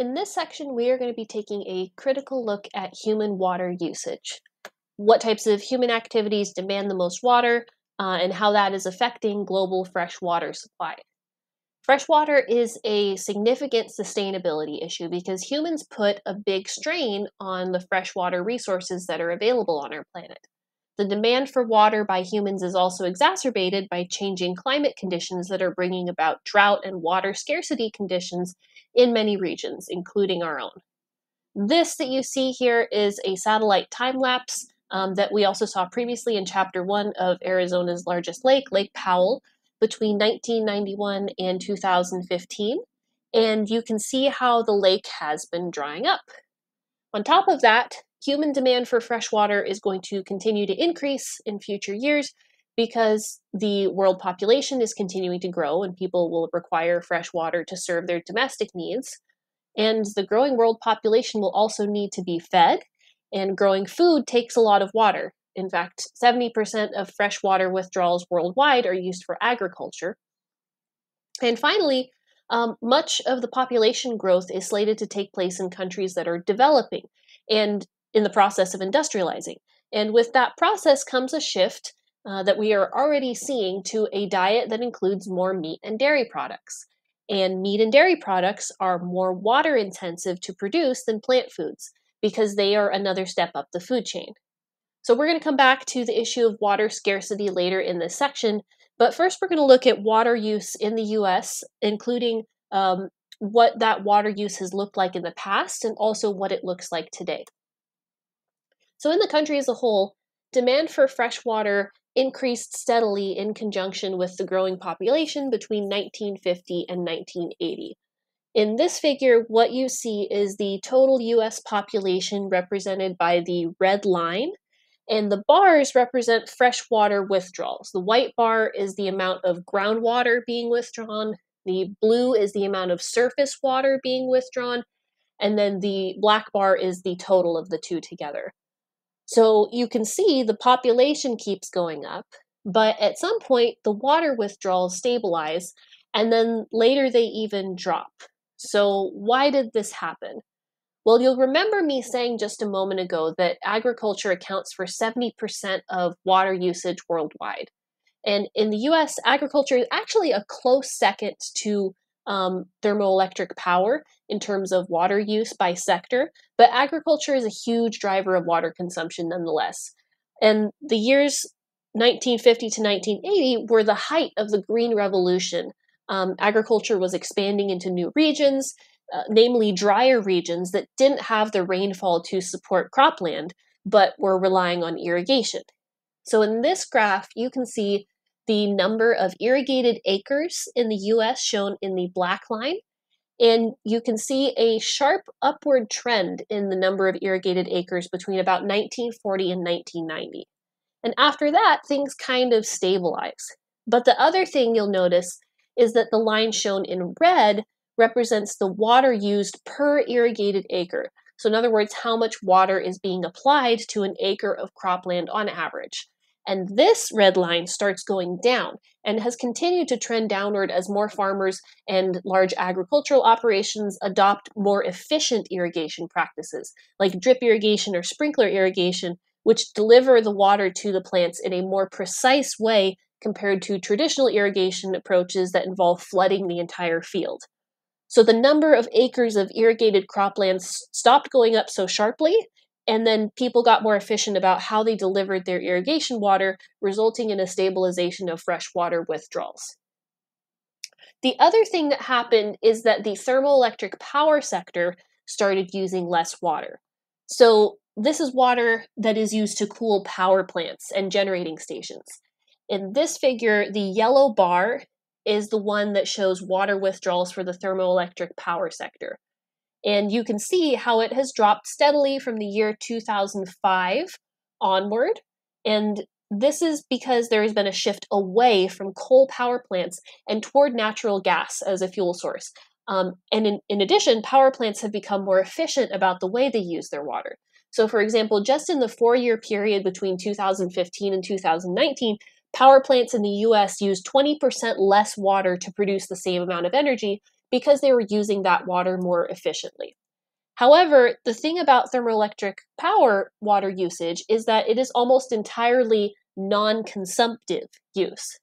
In this section, we are going to be taking a critical look at human water usage. What types of human activities demand the most water, uh, and how that is affecting global freshwater supply. Freshwater is a significant sustainability issue because humans put a big strain on the freshwater resources that are available on our planet. The demand for water by humans is also exacerbated by changing climate conditions that are bringing about drought and water scarcity conditions in many regions, including our own. This that you see here is a satellite time lapse um, that we also saw previously in chapter one of Arizona's largest lake, Lake Powell, between 1991 and 2015. And you can see how the lake has been drying up. On top of that, human demand for fresh water is going to continue to increase in future years because the world population is continuing to grow and people will require fresh water to serve their domestic needs. And the growing world population will also need to be fed, and growing food takes a lot of water. In fact, 70% of freshwater withdrawals worldwide are used for agriculture. And finally, um, much of the population growth is slated to take place in countries that are developing and in the process of industrializing. And with that process comes a shift uh, that we are already seeing to a diet that includes more meat and dairy products. And meat and dairy products are more water intensive to produce than plant foods because they are another step up the food chain. So we're going to come back to the issue of water scarcity later in this section, but first we're going to look at water use in the US, including um, what that water use has looked like in the past and also what it looks like today. So in the country as a whole, demand for fresh water increased steadily in conjunction with the growing population between 1950 and 1980. In this figure, what you see is the total US population represented by the red line, and the bars represent freshwater withdrawals. The white bar is the amount of groundwater being withdrawn, the blue is the amount of surface water being withdrawn, and then the black bar is the total of the two together. So you can see the population keeps going up, but at some point the water withdrawals stabilize, and then later they even drop. So, why did this happen? Well, you'll remember me saying just a moment ago that agriculture accounts for 70% of water usage worldwide. And in the US, agriculture is actually a close second to um, thermoelectric power in terms of water use by sector, but agriculture is a huge driver of water consumption nonetheless. And the years 1950 to 1980 were the height of the Green Revolution, um, agriculture was expanding into new regions, uh, namely drier regions that didn't have the rainfall to support cropland, but were relying on irrigation. So in this graph, you can see the number of irrigated acres in the US shown in the black line, and you can see a sharp upward trend in the number of irrigated acres between about 1940 and 1990. And after that, things kind of stabilize. But the other thing you'll notice is that the line shown in red represents the water used per irrigated acre. So, in other words, how much water is being applied to an acre of cropland on average. And this red line starts going down and has continued to trend downward as more farmers and large agricultural operations adopt more efficient irrigation practices, like drip irrigation or sprinkler irrigation, which deliver the water to the plants in a more precise way compared to traditional irrigation approaches that involve flooding the entire field. So the number of acres of irrigated croplands stopped going up so sharply, and then people got more efficient about how they delivered their irrigation water, resulting in a stabilization of freshwater withdrawals. The other thing that happened is that the thermoelectric power sector started using less water. So, this is water that is used to cool power plants and generating stations. In this figure, the yellow bar is the one that shows water withdrawals for the thermoelectric power sector. And you can see how it has dropped steadily from the year 2005 onward. And this is because there has been a shift away from coal power plants and toward natural gas as a fuel source. Um, and in, in addition, power plants have become more efficient about the way they use their water. So, for example, just in the four year period between 2015 and 2019, Power plants in the US use 20% less water to produce the same amount of energy because they were using that water more efficiently. However, the thing about thermoelectric power water usage is that it is almost entirely non consumptive use.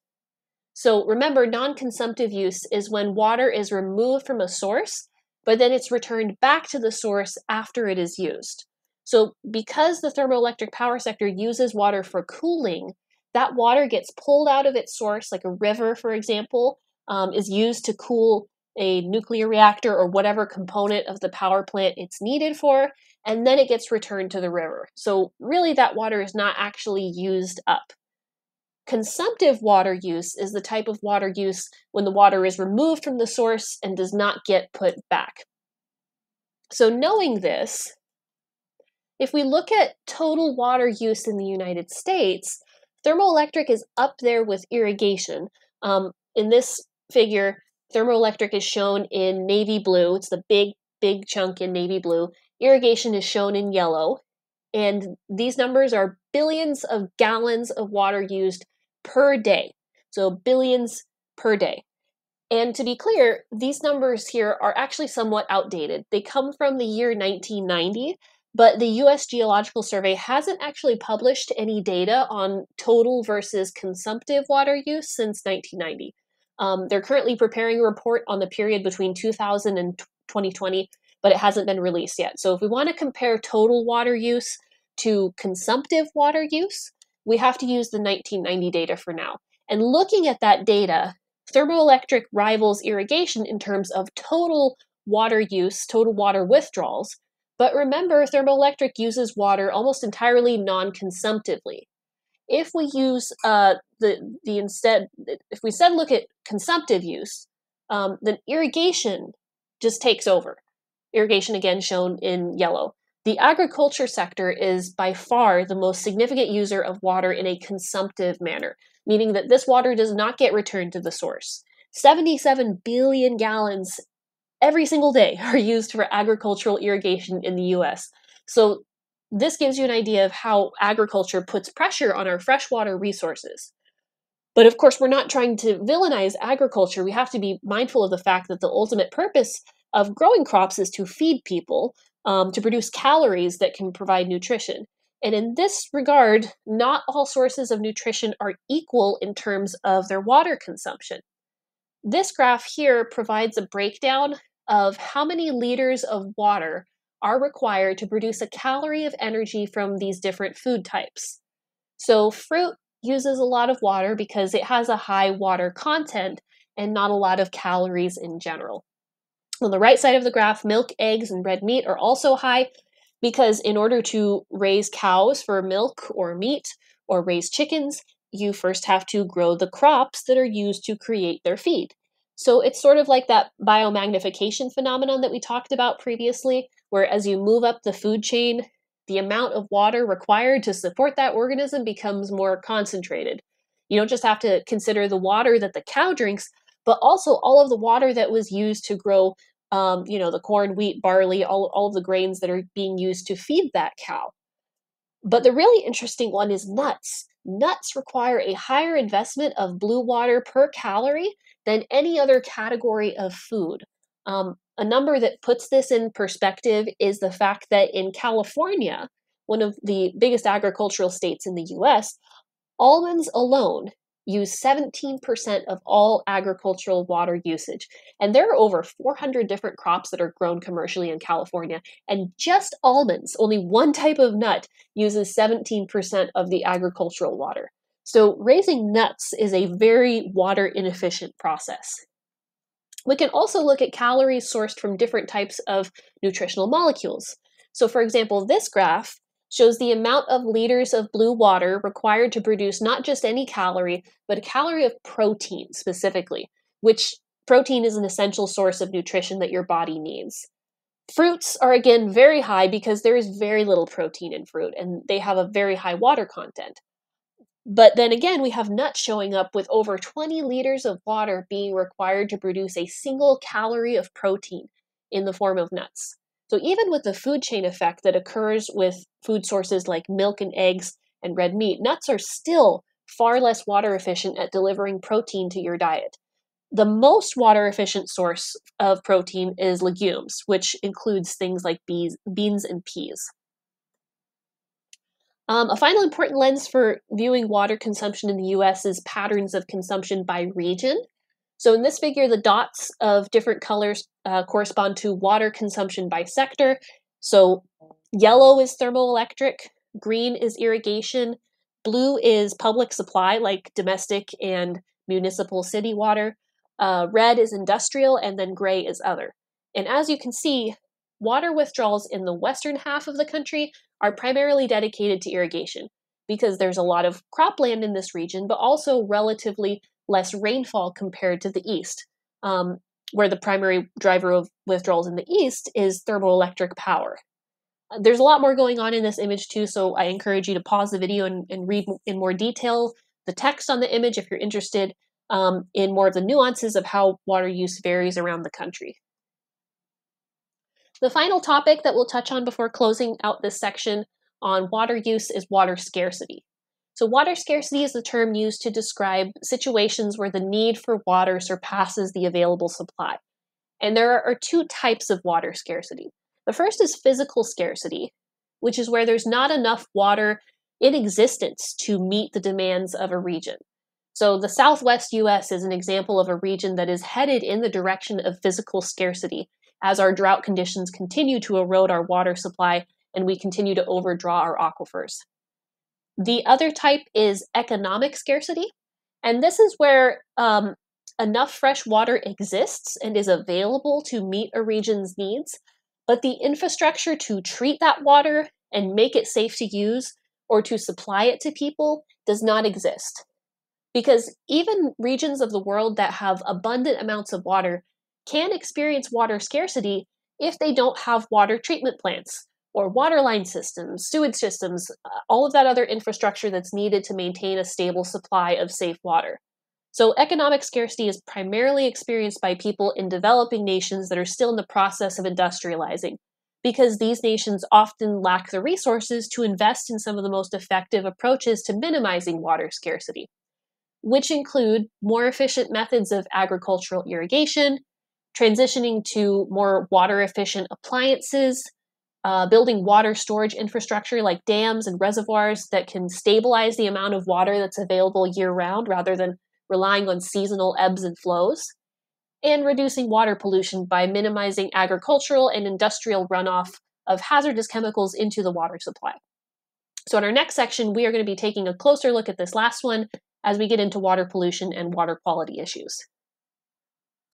So remember, non consumptive use is when water is removed from a source, but then it's returned back to the source after it is used. So, because the thermoelectric power sector uses water for cooling, that water gets pulled out of its source, like a river, for example, um, is used to cool a nuclear reactor or whatever component of the power plant it's needed for, and then it gets returned to the river. So, really, that water is not actually used up. Consumptive water use is the type of water use when the water is removed from the source and does not get put back. So, knowing this, if we look at total water use in the United States, thermoelectric is up there with irrigation. Um, in this figure, thermoelectric is shown in navy blue. It's the big, big chunk in navy blue. Irrigation is shown in yellow. And these numbers are billions of gallons of water used per day. So billions per day. And to be clear, these numbers here are actually somewhat outdated. They come from the year 1990, but the US Geological Survey hasn't actually published any data on total versus consumptive water use since 1990. Um, they're currently preparing a report on the period between 2000 and 2020, but it hasn't been released yet. So if we want to compare total water use to consumptive water use, we have to use the 1990 data for now. And looking at that data, thermoelectric rivals irrigation in terms of total water use, total water withdrawals. But remember, thermoelectric uses water almost entirely non consumptively. If we use uh, the, the instead, if we instead look at consumptive use, um, then irrigation just takes over. Irrigation again shown in yellow. The agriculture sector is by far the most significant user of water in a consumptive manner, meaning that this water does not get returned to the source. 77 billion gallons every single day are used for agricultural irrigation in the US. So, this gives you an idea of how agriculture puts pressure on our freshwater resources. But of course, we're not trying to villainize agriculture. We have to be mindful of the fact that the ultimate purpose of growing crops is to feed people, um, to produce calories that can provide nutrition. And in this regard, not all sources of nutrition are equal in terms of their water consumption. This graph here provides a breakdown of how many liters of water are required to produce a calorie of energy from these different food types. So, fruit uses a lot of water because it has a high water content and not a lot of calories in general. On the right side of the graph, milk, eggs, and red meat are also high because in order to raise cows for milk or meat or raise chickens, you first have to grow the crops that are used to create their feed. So it's sort of like that biomagnification phenomenon that we talked about previously, where as you move up the food chain, the amount of water required to support that organism becomes more concentrated. You don't just have to consider the water that the cow drinks, but also all of the water that was used to grow um, you know the corn wheat barley all, all of the grains that are being used to feed that cow but the really interesting one is nuts nuts require a higher investment of blue water per calorie than any other category of food um, a number that puts this in perspective is the fact that in california one of the biggest agricultural states in the us almonds alone use 17% of all agricultural water usage. And there are over 400 different crops that are grown commercially in California. And just almonds, only one type of nut, uses 17% of the agricultural water. So raising nuts is a very water inefficient process. We can also look at calories sourced from different types of nutritional molecules. So, for example, this graph shows the amount of liters of blue water required to produce not just any calorie, but a calorie of protein specifically, which protein is an essential source of nutrition that your body needs. Fruits are again very high because there is very little protein in fruit and they have a very high water content. But then again, we have nuts showing up with over 20 liters of water being required to produce a single calorie of protein in the form of nuts. So, even with the food chain effect that occurs with food sources like milk and eggs and red meat, nuts are still far less water efficient at delivering protein to your diet. the most water efficient source of protein is legumes, which includes things like bees, beans and peas. Um, a final important lens for viewing water consumption in the US is patterns of consumption by region. So in this figure, the dots of different colors uh, correspond to water consumption by sector. So yellow is thermoelectric, green is irrigation, blue is public supply like domestic and municipal city water, uh, red is industrial, and then gray is other. And as you can see, water withdrawals in the western half of the country are primarily dedicated to irrigation because there's a lot of cropland in this region, but also relatively less rainfall compared to the east, um, where the primary driver of withdrawals in the east is thermoelectric power. There's a lot more going on in this image too, so I encourage you to pause the video and, and read in more detail the text on the image if you're interested um, in more of the nuances of how water use varies around the country. The final topic that we'll touch on before closing out this section on water use is water scarcity. So, water scarcity is the term used to describe situations where the need for water surpasses the available supply. And there are two types of water scarcity. The first is physical scarcity, which is where there's not enough water in existence to meet the demands of a region. So, the southwest US is an example of a region that is headed in the direction of physical scarcity as our drought conditions continue to erode our water supply and we continue to overdraw our aquifers. The other type is economic scarcity, and this is where um, enough fresh water exists and is available to meet a region's needs, but the infrastructure to treat that water and make it safe to use or to supply it to people does not exist. Because even regions of the world that have abundant amounts of water can experience water scarcity if they don't have water treatment plants or water line systems, sewage systems, uh, all of that other infrastructure that's needed to maintain a stable supply of safe water. So, economic scarcity is primarily experienced by people in developing nations that are still in the process of industrializing, because these nations often lack the resources to invest in some of the most effective approaches to minimizing water scarcity, which include more efficient methods of agricultural irrigation, transitioning to more water efficient appliances, uh, building water storage infrastructure like dams and reservoirs that can stabilize the amount of water that's available year round rather than relying on seasonal ebbs and flows, and reducing water pollution by minimizing agricultural and industrial runoff of hazardous chemicals into the water supply. So, in our next section, we are going to be taking a closer look at this last one as we get into water pollution and water quality issues.